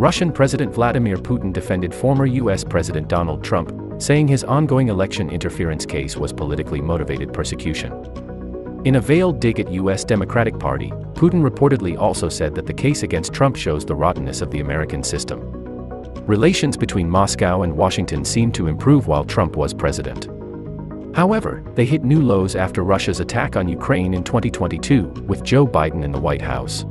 Russian President Vladimir Putin defended former U.S. President Donald Trump, saying his ongoing election interference case was politically motivated persecution. In a veiled dig at U.S. Democratic Party, Putin reportedly also said that the case against Trump shows the rottenness of the American system. Relations between Moscow and Washington seemed to improve while Trump was president. However, they hit new lows after Russia's attack on Ukraine in 2022, with Joe Biden in the White House.